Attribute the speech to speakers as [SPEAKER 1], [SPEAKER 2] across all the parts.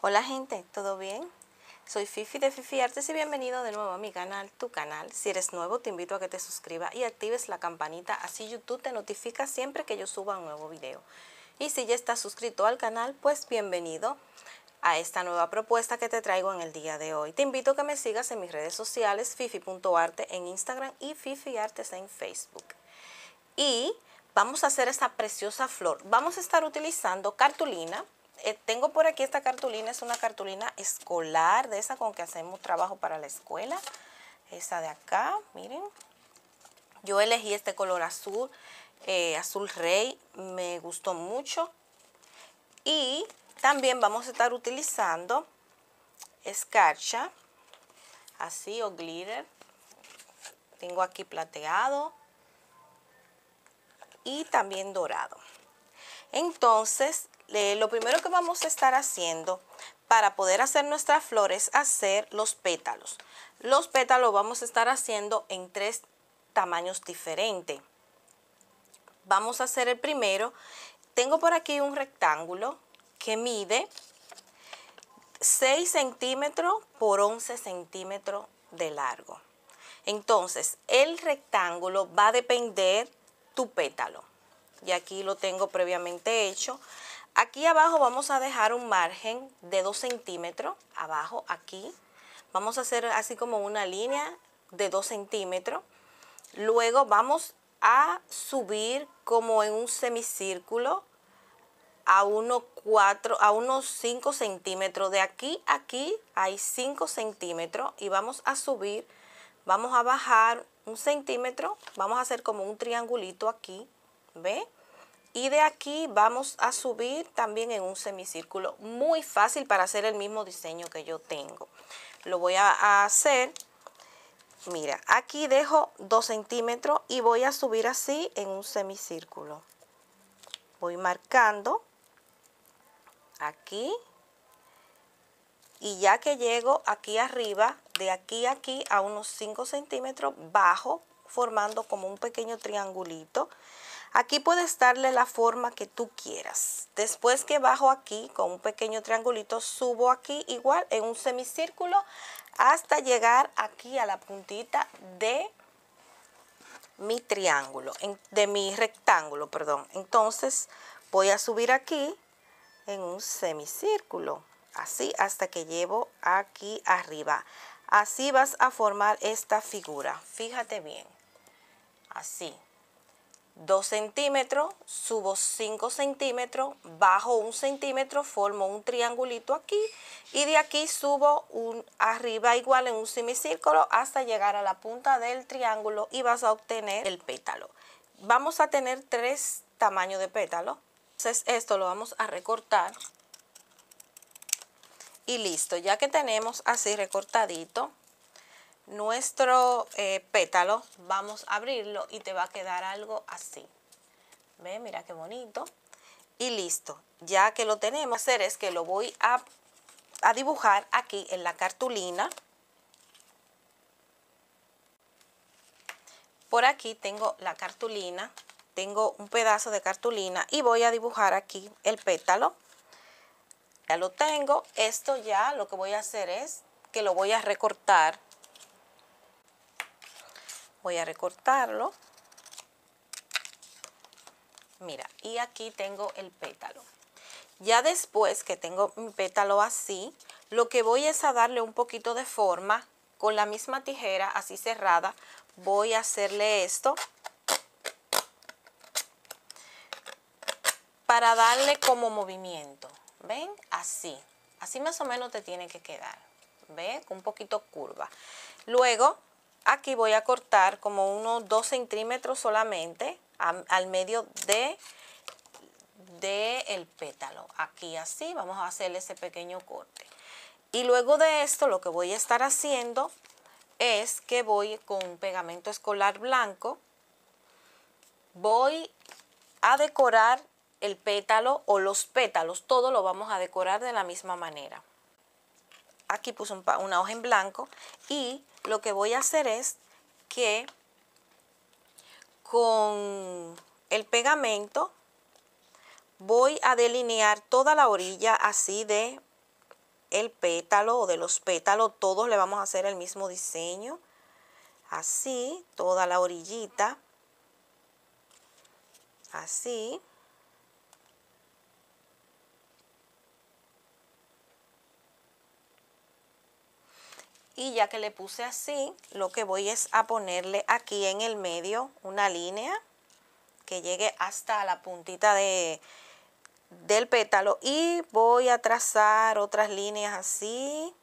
[SPEAKER 1] Hola gente, ¿todo bien? Soy Fifi de Fifi Artes y bienvenido de nuevo a mi canal, tu canal. Si eres nuevo te invito a que te suscribas y actives la campanita, así YouTube te notifica siempre que yo suba un nuevo video. Y si ya estás suscrito al canal, pues bienvenido a esta nueva propuesta que te traigo en el día de hoy. Te invito a que me sigas en mis redes sociales, fifi.arte en Instagram y Fifi Artes en Facebook. Y vamos a hacer esta preciosa flor. Vamos a estar utilizando cartulina, eh, tengo por aquí esta cartulina, es una cartulina escolar, de esa con que hacemos trabajo para la escuela. Esa de acá, miren. Yo elegí este color azul, eh, azul rey, me gustó mucho. Y también vamos a estar utilizando escarcha, así o glitter. Tengo aquí plateado y también dorado. Entonces, lo primero que vamos a estar haciendo para poder hacer nuestras flores es hacer los pétalos. Los pétalos vamos a estar haciendo en tres tamaños diferentes. Vamos a hacer el primero. Tengo por aquí un rectángulo que mide 6 centímetros por 11 centímetros de largo. Entonces, el rectángulo va a depender tu pétalo. Y aquí lo tengo previamente hecho. Aquí abajo vamos a dejar un margen de 2 centímetros, abajo aquí. Vamos a hacer así como una línea de 2 centímetros. Luego vamos a subir como en un semicírculo a, unos 4, a unos 5 centímetros. De aquí a aquí hay 5 centímetros y vamos a subir, vamos a bajar un centímetro, vamos a hacer como un triangulito aquí, ¿ve? Y de aquí vamos a subir también en un semicírculo. Muy fácil para hacer el mismo diseño que yo tengo. Lo voy a hacer. Mira, aquí dejo 2 centímetros y voy a subir así en un semicírculo. Voy marcando aquí. Y ya que llego aquí arriba, de aquí a aquí a unos 5 centímetros, bajo formando como un pequeño triangulito. Aquí puedes darle la forma que tú quieras. Después que bajo aquí con un pequeño triangulito, subo aquí igual en un semicírculo hasta llegar aquí a la puntita de mi triángulo, de mi rectángulo, perdón. Entonces voy a subir aquí en un semicírculo, así hasta que llevo aquí arriba. Así vas a formar esta figura, fíjate bien, así. 2 centímetros, subo 5 centímetros, bajo un centímetro, formo un triangulito aquí y de aquí subo un arriba igual en un semicírculo hasta llegar a la punta del triángulo y vas a obtener el pétalo. Vamos a tener tres tamaños de pétalo. Entonces esto lo vamos a recortar y listo. Ya que tenemos así recortadito, nuestro eh, pétalo, vamos a abrirlo y te va a quedar algo así. ¿Ve? Mira qué bonito. Y listo. Ya que lo tenemos, hacer es que lo voy a, a dibujar aquí en la cartulina. Por aquí tengo la cartulina, tengo un pedazo de cartulina y voy a dibujar aquí el pétalo. Ya lo tengo. Esto ya lo que voy a hacer es que lo voy a recortar voy a recortarlo. Mira y aquí tengo el pétalo. Ya después que tengo mi pétalo así lo que voy es a darle un poquito de forma con la misma tijera así cerrada. Voy a hacerle esto para darle como movimiento. Ven así. Así más o menos te tiene que quedar. Ve un poquito curva. Luego aquí voy a cortar como unos 2 centímetros solamente al medio de, de el pétalo. Aquí así vamos a hacer ese pequeño corte. Y luego de esto lo que voy a estar haciendo es que voy con pegamento escolar blanco, voy a decorar el pétalo o los pétalos, todo lo vamos a decorar de la misma manera. Aquí puse una hoja en blanco y lo que voy a hacer es que con el pegamento voy a delinear toda la orilla así de el pétalo o de los pétalos, todos le vamos a hacer el mismo diseño. Así, toda la orillita. Así. Y ya que le puse así, lo que voy es a ponerle aquí en el medio una línea que llegue hasta la puntita de, del pétalo y voy a trazar otras líneas así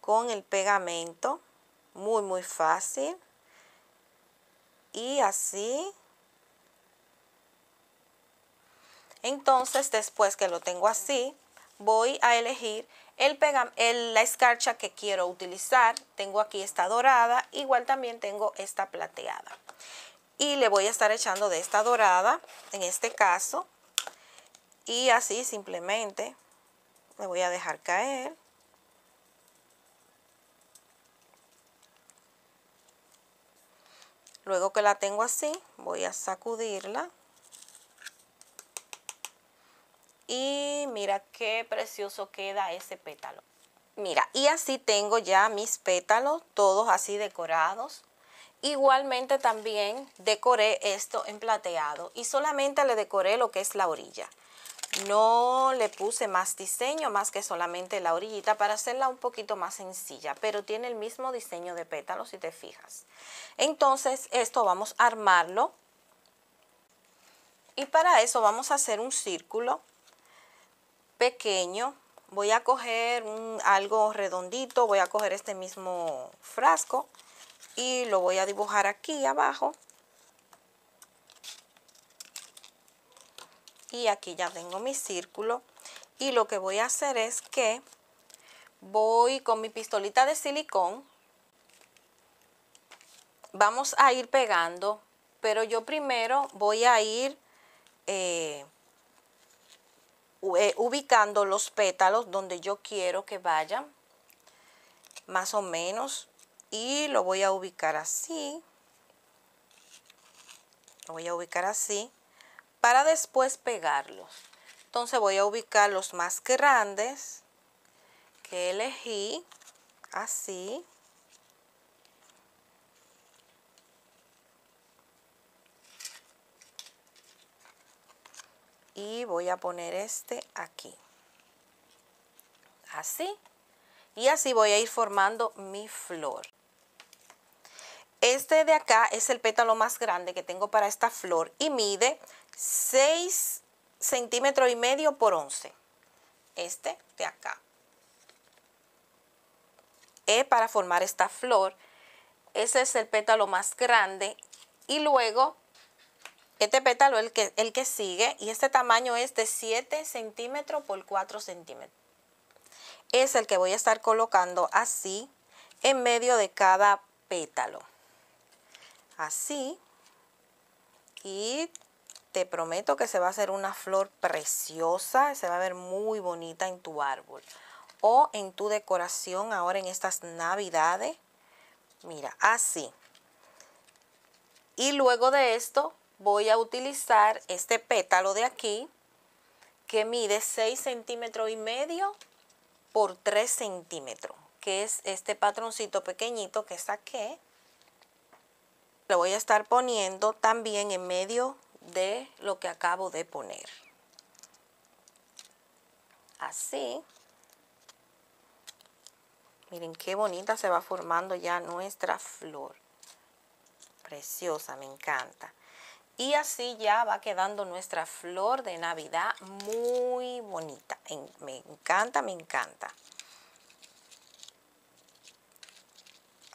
[SPEAKER 1] con el pegamento muy muy fácil. Y así. Entonces después que lo tengo así voy a elegir el, el la escarcha que quiero utilizar tengo aquí esta dorada igual también tengo esta plateada. Y le voy a estar echando de esta dorada en este caso y así simplemente me voy a dejar caer. Luego que la tengo así voy a sacudirla y mira qué precioso queda ese pétalo. Mira y así tengo ya mis pétalos todos así decorados. Igualmente también decoré esto en plateado y solamente le decoré lo que es la orilla. No le puse más diseño más que solamente la orillita para hacerla un poquito más sencilla, pero tiene el mismo diseño de pétalos si te fijas. Entonces esto vamos a armarlo. Y para eso vamos a hacer un círculo pequeño. Voy a coger algo redondito, voy a coger este mismo frasco y lo voy a dibujar aquí abajo y aquí ya tengo mi círculo y lo que voy a hacer es que voy con mi pistolita de silicón vamos a ir pegando pero yo primero voy a ir eh, ubicando los pétalos donde yo quiero que vayan más o menos y lo voy a ubicar así lo voy a ubicar así para después pegarlos. Entonces voy a ubicar los más grandes que elegí, así. Y voy a poner este aquí. Así. Y así voy a ir formando mi flor. Este de acá es el pétalo más grande que tengo para esta flor y mide 6 centímetros y medio por 11. Este de acá. Es para formar esta flor. Ese es el pétalo más grande. Y luego, este pétalo el que, el que sigue. Y este tamaño es de 7 centímetros por 4 centímetros. Es el que voy a estar colocando así en medio de cada pétalo. Así. Y te prometo que se va a hacer una flor preciosa, se va a ver muy bonita en tu árbol o en tu decoración ahora en estas navidades. Mira, así. Y luego de esto voy a utilizar este pétalo de aquí que mide 6 centímetros y medio por 3 centímetros, que es este patroncito pequeñito que saqué. Lo voy a estar poniendo también en medio de lo que acabo de poner. Así. Miren qué bonita se va formando ya nuestra flor. Preciosa, me encanta. Y así ya va quedando nuestra flor de Navidad muy bonita. Me encanta, me encanta.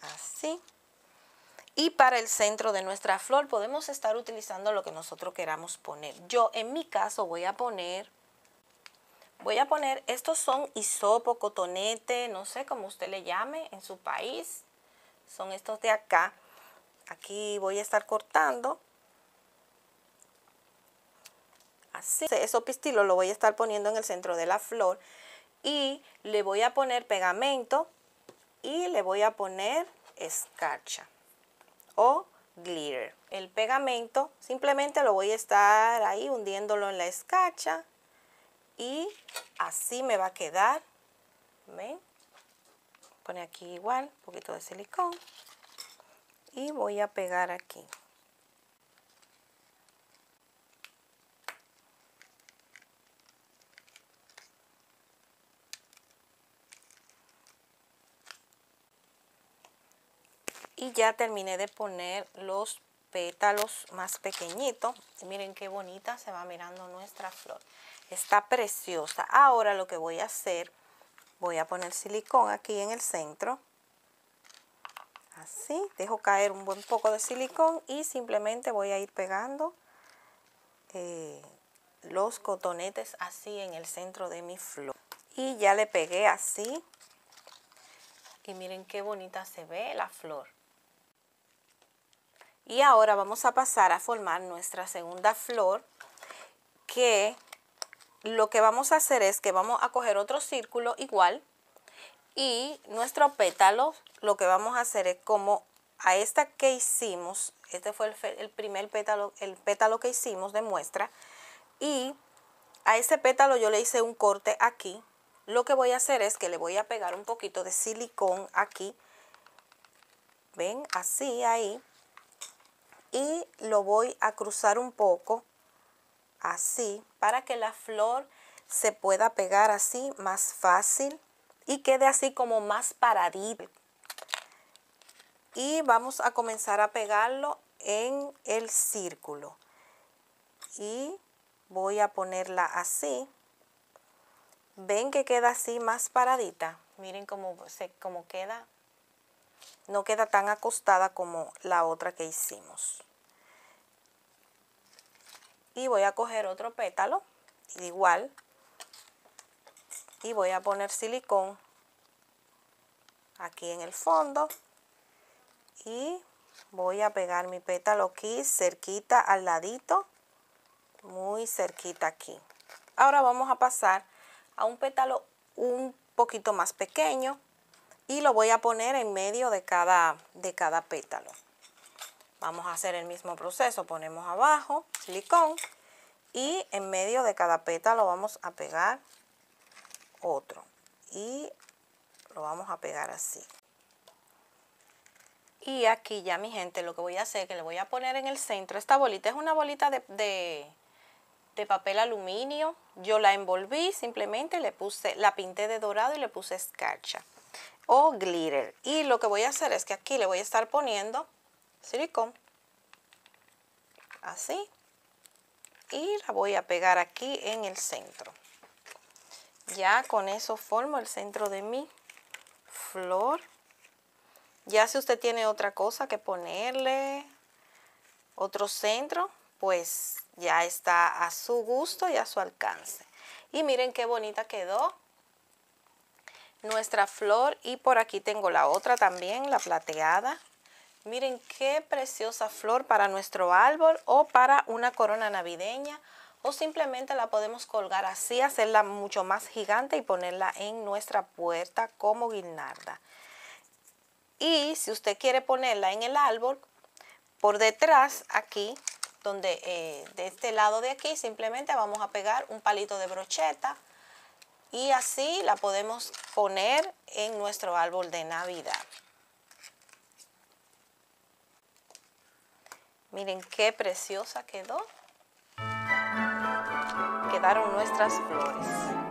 [SPEAKER 1] Así. Y para el centro de nuestra flor podemos estar utilizando lo que nosotros queramos poner. Yo en mi caso voy a poner, voy a poner, estos son hisopo, cotonete, no sé cómo usted le llame en su país. Son estos de acá. Aquí voy a estar cortando. Así. Eso pistilo lo voy a estar poniendo en el centro de la flor. Y le voy a poner pegamento y le voy a poner escarcha o glitter. El pegamento simplemente lo voy a estar ahí hundiéndolo en la escacha y así me va a quedar ¿Ven? Pone aquí igual, un poquito de silicón. Y voy a pegar aquí. Y ya terminé de poner los pétalos más pequeñitos miren qué bonita se va mirando nuestra flor. Está preciosa. Ahora lo que voy a hacer voy a poner silicón aquí en el centro. Así dejo caer un buen poco de silicón y simplemente voy a ir pegando eh, los cotonetes así en el centro de mi flor. Y ya le pegué así. Y miren qué bonita se ve la flor y ahora vamos a pasar a formar nuestra segunda flor que lo que vamos a hacer es que vamos a coger otro círculo igual y nuestro pétalo lo que vamos a hacer es como a esta que hicimos, este fue el, primer pétalo, el pétalo que hicimos de muestra y a ese pétalo yo le hice un corte aquí. Lo que voy a hacer es que le voy a pegar un poquito de silicón aquí. Ven, así ahí y lo voy a cruzar un poco así para que la flor se pueda pegar así más fácil y quede así como más paradito y vamos a comenzar a pegarlo en el círculo. Y voy a ponerla así. Ven que queda así más paradita miren cómo, se, cómo queda no queda tan acostada como la otra que hicimos. Y voy a coger otro pétalo, igual, y voy a poner silicón aquí en el fondo y voy a pegar mi pétalo aquí cerquita al ladito, muy cerquita aquí. Ahora vamos a pasar a un pétalo un poquito más pequeño, y lo voy a poner en medio de cada, de cada pétalo. Vamos a hacer el mismo proceso, ponemos abajo silicón y en medio de cada pétalo vamos a pegar otro. Y lo vamos a pegar así. Y aquí ya mi gente lo que voy a hacer es que le voy a poner en el centro, esta bolita es una bolita de, de, de papel aluminio, yo la envolví simplemente, le puse, la pinté de dorado y le puse escarcha o glitter. Y lo que voy a hacer es que aquí le voy a estar poniendo silicón. Así. Y la voy a pegar aquí en el centro. Ya con eso formo el centro de mi flor. Ya si usted tiene otra cosa que ponerle, otro centro, pues ya está a su gusto y a su alcance. Y miren qué bonita quedó nuestra flor y por aquí tengo la otra también, la plateada. Miren qué preciosa flor para nuestro árbol o para una corona navideña o simplemente la podemos colgar así, hacerla mucho más gigante y ponerla en nuestra puerta como guirnalda. Y si usted quiere ponerla en el árbol, por detrás aquí, donde eh, de este lado de aquí, simplemente vamos a pegar un palito de brocheta y así la podemos poner en nuestro árbol de Navidad. Miren qué preciosa quedó. Quedaron nuestras flores.